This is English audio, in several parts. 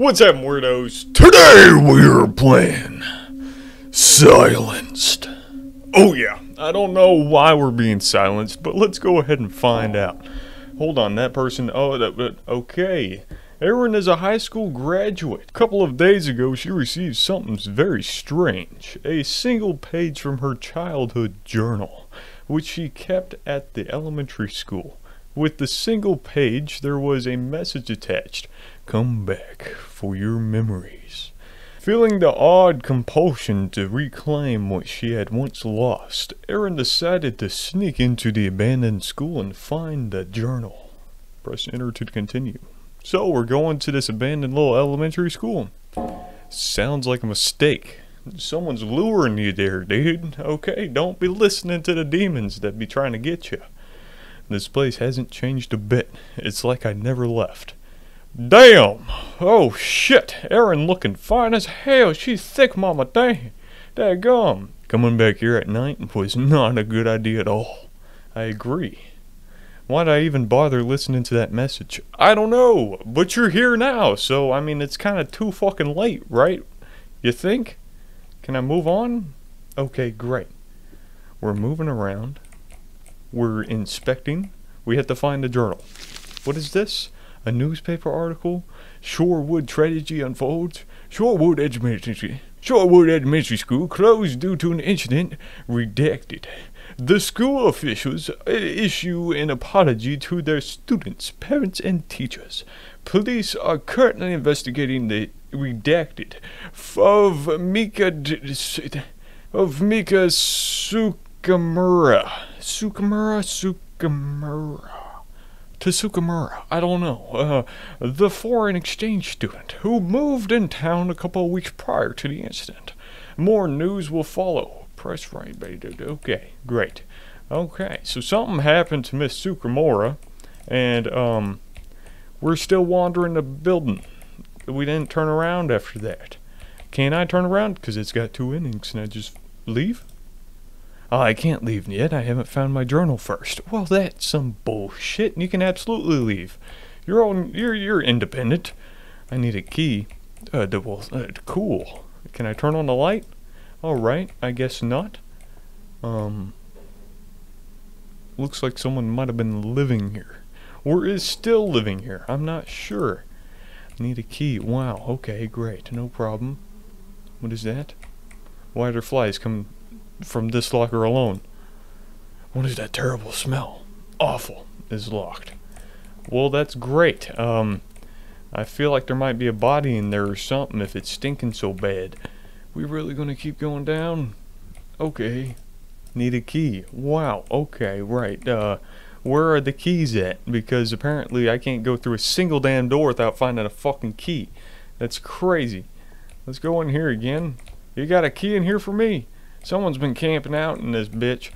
What's up, weirdos? Today we are playing Silenced. Oh, yeah. I don't know why we're being silenced, but let's go ahead and find out. Hold on, that person. Oh, that. that okay. Erin is a high school graduate. A couple of days ago, she received something very strange a single page from her childhood journal, which she kept at the elementary school. With the single page, there was a message attached Come back for your memories. Feeling the odd compulsion to reclaim what she had once lost, Erin decided to sneak into the abandoned school and find the journal. Press enter to continue. So, we're going to this abandoned little elementary school. Sounds like a mistake. Someone's luring you there, dude. Okay, don't be listening to the demons that be trying to get you. This place hasn't changed a bit. It's like I never left. Damn! Oh shit! Erin looking fine as hell. She's thick, mama. Dang. Daggum. Coming back here at night was not a good idea at all. I agree. Why'd I even bother listening to that message? I don't know, but you're here now, so I mean, it's kind of too fucking late, right? You think? Can I move on? Okay, great. We're moving around. We're inspecting. We have to find the journal. What is this? A newspaper article? Shorewood tragedy unfolds. Shorewood Elementary. Shorewood Elementary School closed due to an incident. Redacted. The school officials issue an apology to their students, parents, and teachers. Police are currently investigating the redacted of Mika of Mika Sukamura. Sukamura, Sukamura. To Sukamura, I don't know. Uh, the foreign exchange student who moved in town a couple of weeks prior to the incident. More news will follow. Press right, baby. Okay, great. Okay, so something happened to Miss Sukamura, and um, we're still wandering the building. We didn't turn around after that. Can I turn around? Because it's got two endings. Can I just leave? Oh, I can't leave yet. I haven't found my journal first. Well, that's some bullshit. And you can absolutely leave. You're on. You're you're independent. I need a key. Uh, well, uh, cool. Can I turn on the light? All right. I guess not. Um. Looks like someone might have been living here, or is still living here. I'm not sure. Need a key. Wow. Okay. Great. No problem. What is that? Why are there flies come from this locker alone. What is that terrible smell? Awful. Is locked. Well, that's great. Um, I feel like there might be a body in there or something if it's stinking so bad. We really gonna keep going down? Okay. Need a key. Wow. Okay. Right. Uh, where are the keys at? Because apparently I can't go through a single damn door without finding a fucking key. That's crazy. Let's go in here again. You got a key in here for me? Someone's been camping out in this bitch.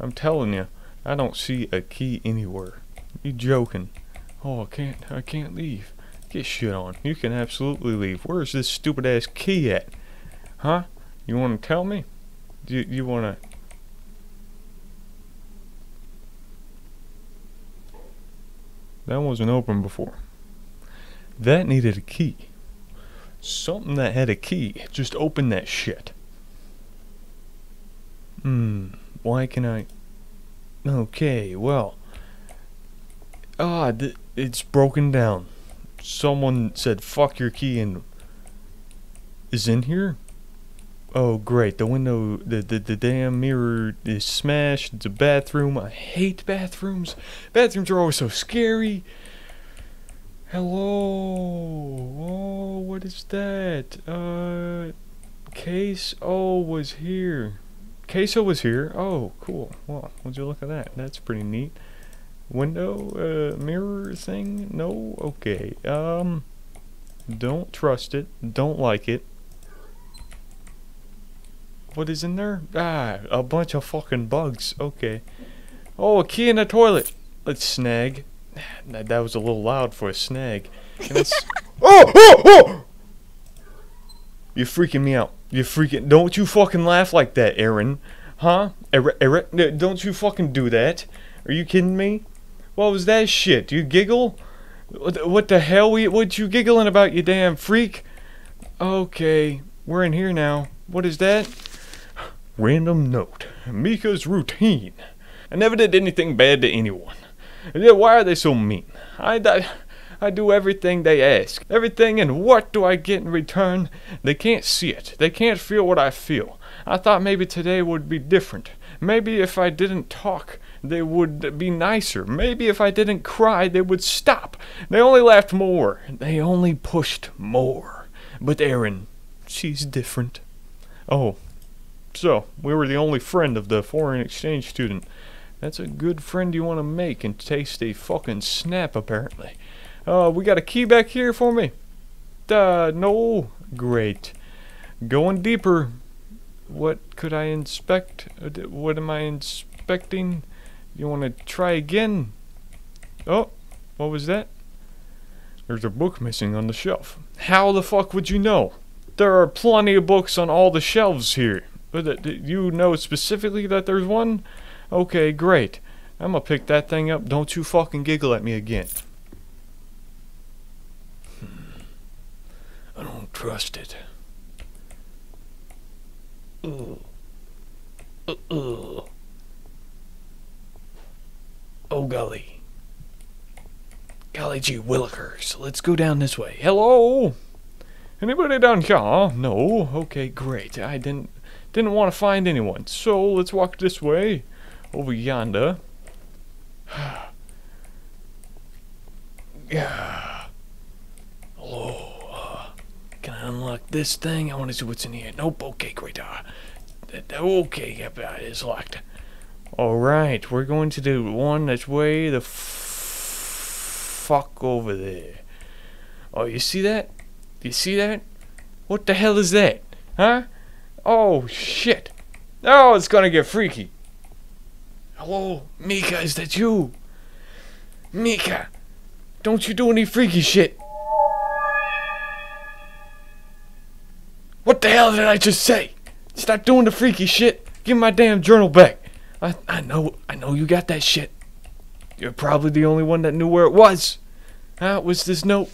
I'm telling you, I don't see a key anywhere. You joking? Oh, I can't. I can't leave. Get shit on. You can absolutely leave. Where's this stupid ass key at? Huh? You want to tell me? Do you, you want to? That wasn't open before. That needed a key. Something that had a key. Just open that shit. Hmm, why can I... Okay, well... Ah, it's broken down. Someone said, fuck your key and... Is in here? Oh, great. The window, the, the, the damn mirror is smashed. It's a bathroom. I hate bathrooms. Bathrooms are always so scary. Hello. Oh, what is that? Uh, case. Oh, was here. Queso was here. Oh, cool. Well, would you look at that? That's pretty neat. Window, uh, mirror thing? No? Okay. Um, don't trust it. Don't like it. What is in there? Ah, a bunch of fucking bugs. Okay. Oh, a key in the toilet. Let's snag. That was a little loud for a snag. oh, oh, oh! You're freaking me out. You're freaking don't you fucking laugh like that, Erin. Huh? Er-, Erin, Erin, don't you fucking do that. Are you kidding me? What was that shit? Do you giggle? What the, what the hell? What you giggling about, you damn freak? Okay, we're in here now. What is that? Random note. Mika's routine. I never did anything bad to anyone. Why are they so mean? I, I, I do everything they ask. Everything, and what do I get in return? They can't see it. They can't feel what I feel. I thought maybe today would be different. Maybe if I didn't talk, they would be nicer. Maybe if I didn't cry, they would stop. They only laughed more. They only pushed more. But Erin, she's different. Oh, so we were the only friend of the foreign exchange student. That's a good friend you want to make and taste a fucking snap, apparently. Uh, we got a key back here for me. Uh, no. Great. Going deeper. What could I inspect? Uh, what am I inspecting? You want to try again? Oh, what was that? There's a book missing on the shelf. How the fuck would you know? There are plenty of books on all the shelves here. But you know specifically that there's one? Okay, great. I'm gonna pick that thing up. Don't you fucking giggle at me again. It. Ugh. Ugh. Oh golly. Golly gee willikers. Let's go down this way. Hello? Anybody down here? No? Okay, great. I didn't didn't want to find anyone. So let's walk this way. Over yonder. yeah. Can I unlock this thing? I want to see what's in here. Nope. Okay, great. Uh, okay, yep, uh, it's locked. Alright, we're going to do one that's way the fuck over there. Oh, you see that? You see that? What the hell is that? Huh? Oh, shit. Oh, it's gonna get freaky. Hello, Mika, is that you? Mika, don't you do any freaky shit. Hell did I just say? Stop doing the freaky shit. Give my damn journal back. I, I know, I know you got that shit. You're probably the only one that knew where it was. Huh? was this note?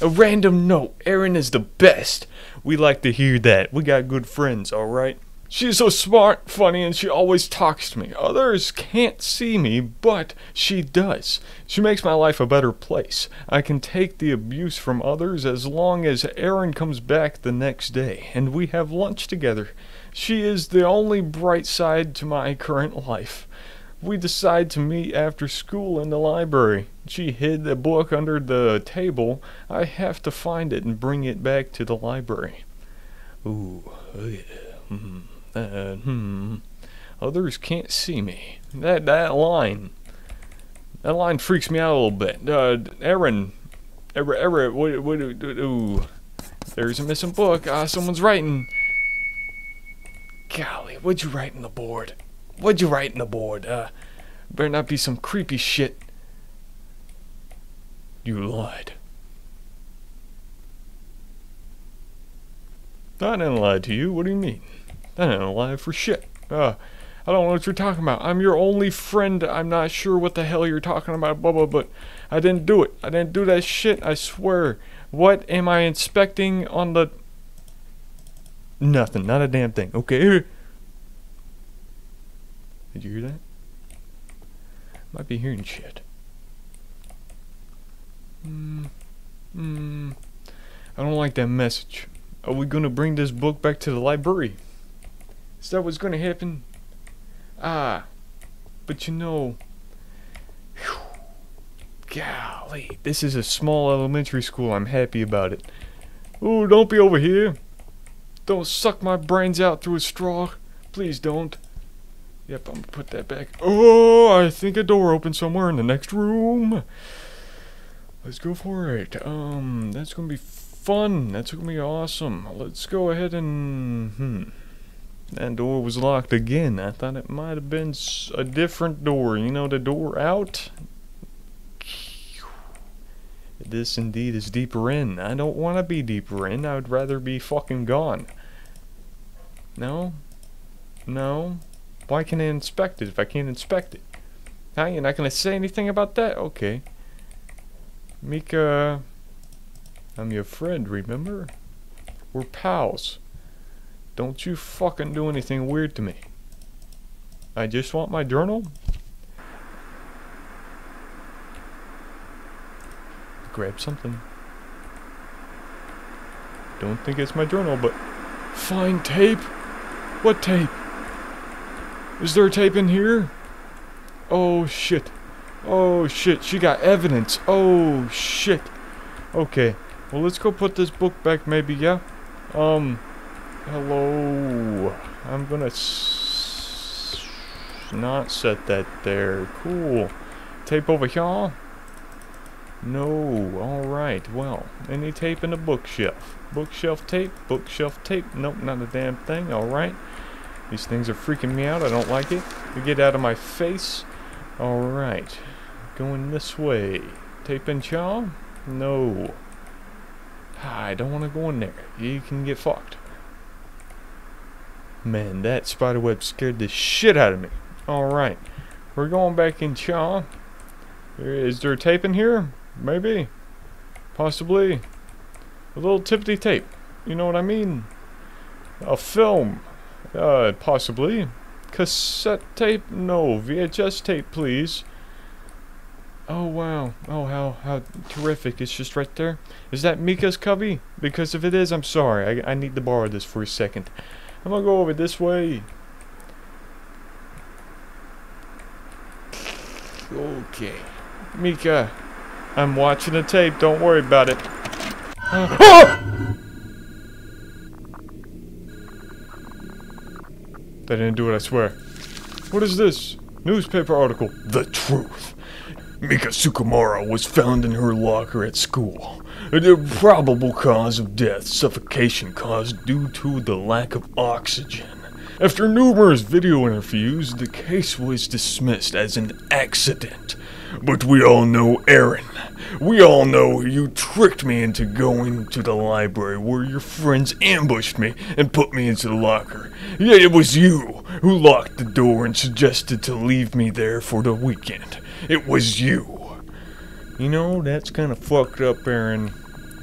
A random note. Erin is the best. We like to hear that. We got good friends, alright? She's so smart, funny, and she always talks to me. Others can't see me, but she does. She makes my life a better place. I can take the abuse from others as long as Erin comes back the next day and we have lunch together. She is the only bright side to my current life. We decide to meet after school in the library. She hid the book under the table. I have to find it and bring it back to the library. Ooh, oh yeah. Mm. Uh, hmm. Others can't see me. That that line. That line freaks me out a little bit. Uh, Erin, Erin, Erin, what, what, ooh. There's a missing book. Ah, someone's writing. Golly, what'd you write in the board? What'd you write in the board? Uh, better not be some creepy shit. You lied. I didn't lie to you. What do you mean? I didn't lie for shit. Uh, I don't know what you're talking about. I'm your only friend. I'm not sure what the hell you're talking about, Bubba, but I didn't do it. I didn't do that shit. I swear. What am I inspecting on the... Nothing. Not a damn thing. Okay. Did you hear that? Might be hearing shit. Hmm. Hmm. I don't like that message. Are we gonna bring this book back to the library? Is that what's gonna happen? Ah, but you know, whew, golly, this is a small elementary school. I'm happy about it. Ooh, don't be over here. Don't suck my brains out through a straw. Please don't. Yep, I'm gonna put that back. Oh, I think a door opened somewhere in the next room. Let's go for it. Um, that's gonna be fun. That's gonna be awesome. Let's go ahead and hmm. That door was locked again. I thought it might have been a different door. You know, the door out? This indeed is deeper in. I don't want to be deeper in. I would rather be fucking gone. No? No? Why can't I inspect it if I can't inspect it? Now you're not going to say anything about that? Okay. Mika, I'm your friend, remember? We're pals. Don't you fucking do anything weird to me. I just want my journal. Grab something. Don't think it's my journal, but find tape. What tape? Is there tape in here? Oh shit. Oh shit, she got evidence. Oh shit. Okay. Well, let's go put this book back maybe, yeah? Um, hello. I'm gonna not set that there. Cool. Tape over here? No. Alright, well, any tape in the bookshelf? Bookshelf tape? Bookshelf tape? Nope, not a damn thing. Alright. These things are freaking me out. I don't like it. You get out of my face. Alright. Going this way. Tape and chaw? No. Ah, I don't want to go in there. You can get fucked. Man, that spiderweb scared the shit out of me. Alright. We're going back in chaw. Is there tape in here? Maybe. Possibly. A little tippity tape. You know what I mean? A film. Uh, possibly. Cassette tape? No. VHS tape, please. Oh, wow. Oh, how, how terrific. It's just right there. Is that Mika's cubby? Because if it is, I'm sorry. I, I need to borrow this for a second. I'm gonna go over this way. Okay. Mika, I'm watching the tape. Don't worry about it. Uh, They didn't do it, I swear. What is this? Newspaper article. The truth. Mika Sukumara was found in her locker at school. The probable cause of death, suffocation caused due to the lack of oxygen. After numerous video interviews, the case was dismissed as an accident. But we all know Erin. We all know you tricked me into going to the library where your friends ambushed me and put me into the locker. Yet it was you who locked the door and suggested to leave me there for the weekend. It was you. You know, that's kind of fucked up, Erin.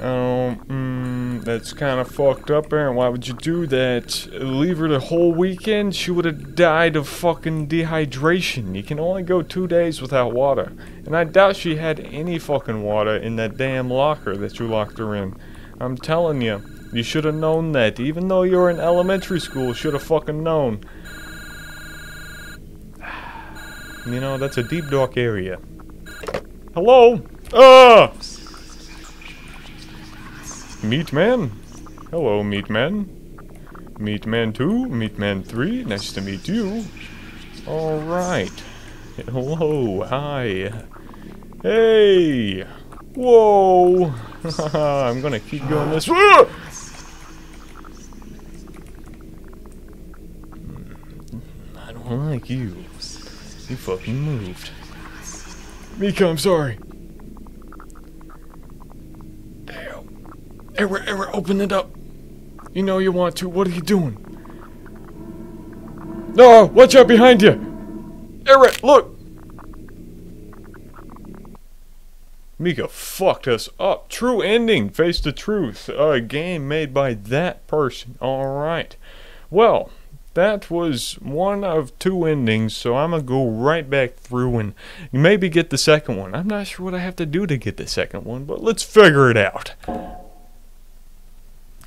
Um, mm, that's kind of fucked up, Erin. Why would you do that? Leave her the whole weekend? She would have died of fucking dehydration. You can only go two days without water. And I doubt she had any fucking water in that damn locker that you locked her in. I'm telling you, you should have known that. Even though you're in elementary school, should have fucking known. You know, that's a deep, dark area. Hello? Ah! Meat Man? Hello, Meat Man. Meat Man 2, Meat Man 3, nice to meet you. Alright. Hello, hi. Hey! Whoa! I'm gonna keep going this way. Hmm. I don't like you. You fucking moved. Mika, I'm sorry. Era, Era, open it up. You know you want to. What are you doing? No, watch out behind you. Eric, look. Mika fucked us up. True ending. Face the truth. A game made by that person. Alright. Well, that was one of two endings, so I'm gonna go right back through and maybe get the second one. I'm not sure what I have to do to get the second one, but let's figure it out.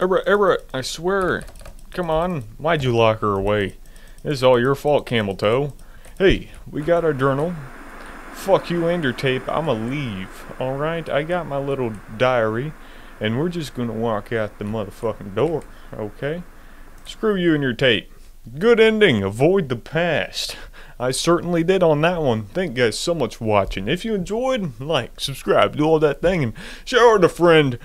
Era, Era, I swear. Come on, why'd you lock her away? This is all your fault, Camel Toe. Hey, we got our journal. Fuck you and your tape, I'ma leave, alright? I got my little diary, and we're just gonna walk out the motherfucking door, okay? Screw you and your tape. Good ending, avoid the past. I certainly did on that one. Thank you guys so much for watching. If you enjoyed, like, subscribe, do all that thing, and share with a friend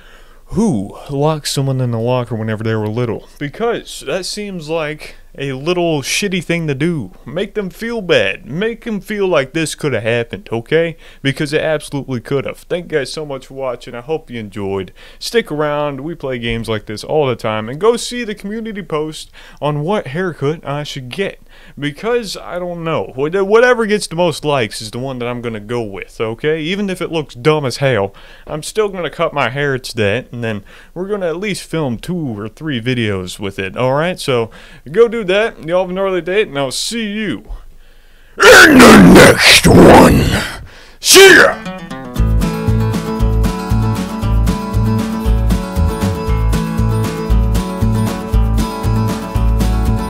who locked someone in the locker whenever they were little? Because that seems like a little shitty thing to do. Make them feel bad. Make them feel like this could have happened, okay? Because it absolutely could have. Thank you guys so much for watching. I hope you enjoyed. Stick around. We play games like this all the time. And go see the community post on what haircut I should get. Because, I don't know. Whatever gets the most likes is the one that I'm going to go with, okay? Even if it looks dumb as hell, I'm still going to cut my hair that, and then we're going to at least film two or three videos with it, alright? So, go do that. Y'all have an early date, and I'll see you in the next one. See ya!